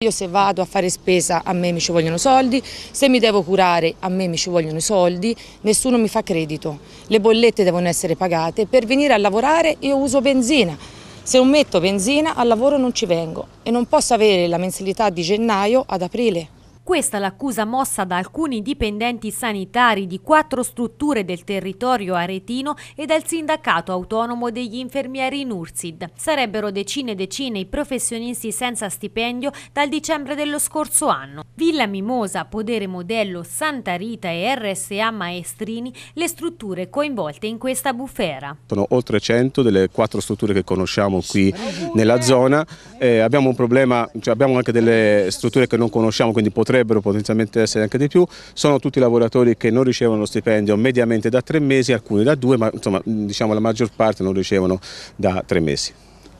Io se vado a fare spesa a me mi ci vogliono soldi, se mi devo curare a me mi ci vogliono i soldi, nessuno mi fa credito, le bollette devono essere pagate, per venire a lavorare io uso benzina, se non metto benzina al lavoro non ci vengo. E non posso avere la mensilità di gennaio ad aprile. Questa l'accusa mossa da alcuni dipendenti sanitari di quattro strutture del territorio aretino e dal sindacato autonomo degli infermieri Nursid. Sarebbero decine e decine i professionisti senza stipendio dal dicembre dello scorso anno. Villa Mimosa, Podere Modello, Santa Rita e RSA Maestrini le strutture coinvolte in questa bufera. Sono oltre 100 delle quattro strutture che conosciamo qui nella zona. Eh, abbiamo un problema, cioè abbiamo anche delle strutture che non conosciamo, quindi potrebbero potrebbero potenzialmente essere anche di più, sono tutti lavoratori che non ricevono stipendio mediamente da tre mesi, alcuni da due, ma insomma diciamo la maggior parte non ricevono da tre mesi.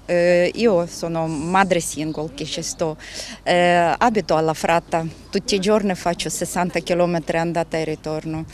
Eh, io sono madre single che ci sto, eh, abito alla Fratta, tutti i giorni faccio 60 km andata e ritorno.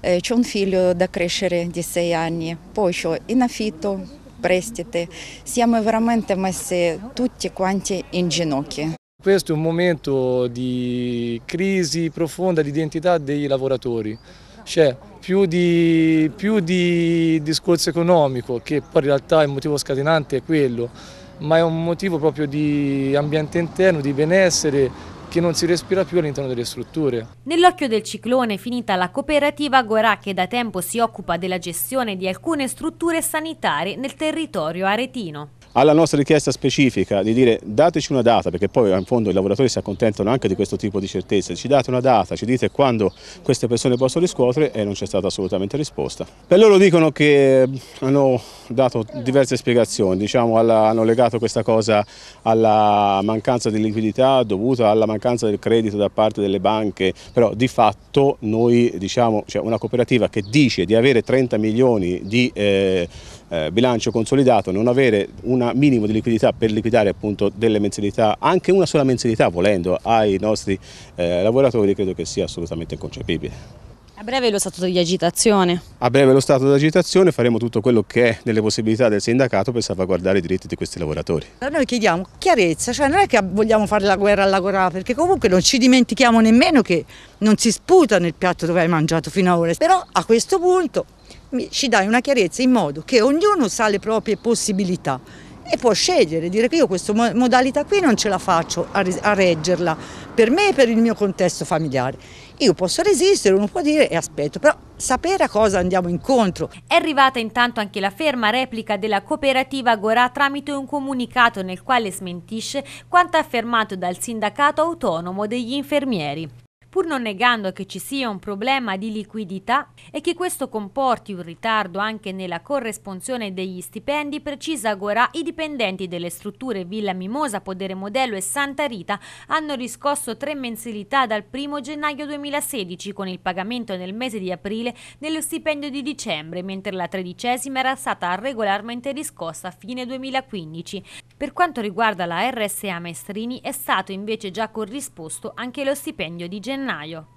Eh, c'ho un figlio da crescere di 6 anni, poi ho in affitto, prestiti, siamo veramente messi tutti quanti in ginocchio. Questo è un momento di crisi profonda di identità dei lavoratori, cioè più di, più di discorso economico, che poi in realtà il motivo scatenante è quello, ma è un motivo proprio di ambiente interno, di benessere, che non si respira più all'interno delle strutture. Nell'occhio del ciclone è finita la cooperativa Gorà che da tempo si occupa della gestione di alcune strutture sanitarie nel territorio aretino alla nostra richiesta specifica di dire dateci una data, perché poi in fondo i lavoratori si accontentano anche di questo tipo di certezze, ci date una data, ci dite quando queste persone possono riscuotere e non c'è stata assolutamente risposta. Per loro dicono che hanno dato diverse spiegazioni, diciamo, alla, hanno legato questa cosa alla mancanza di liquidità dovuta alla mancanza del credito da parte delle banche, però di fatto noi diciamo, cioè una cooperativa che dice di avere 30 milioni di eh, eh, bilancio consolidato, non avere un minimo di liquidità per liquidare appunto delle mensilità, anche una sola mensilità volendo ai nostri eh, lavoratori, credo che sia assolutamente inconcepibile. A breve lo stato di agitazione. A breve lo stato di agitazione faremo tutto quello che è nelle possibilità del sindacato per salvaguardare i diritti di questi lavoratori. Noi chiediamo chiarezza, cioè non è che vogliamo fare la guerra alla Corà, perché comunque non ci dimentichiamo nemmeno che non si sputa nel piatto dove hai mangiato fino ad ora. Però a questo punto ci dai una chiarezza in modo che ognuno sa le proprie possibilità e può scegliere, dire che io questa modalità qui non ce la faccio a, reggerla per me e per il mio contesto familiare. Io posso resistere, uno può dire e aspetto, però sapere a cosa andiamo incontro. È arrivata intanto anche la ferma replica della cooperativa Gorà tramite un comunicato nel quale smentisce quanto affermato dal sindacato autonomo degli infermieri pur non negando che ci sia un problema di liquidità e che questo comporti un ritardo anche nella corresponsione degli stipendi, precisa Agorà, i dipendenti delle strutture Villa Mimosa, Podere Modello e Santa Rita hanno riscosso tre mensilità dal 1 gennaio 2016 con il pagamento nel mese di aprile dello stipendio di dicembre, mentre la tredicesima era stata regolarmente riscossa a fine 2015. Per quanto riguarda la RSA Maestrini è stato invece già corrisposto anche lo stipendio di gennaio.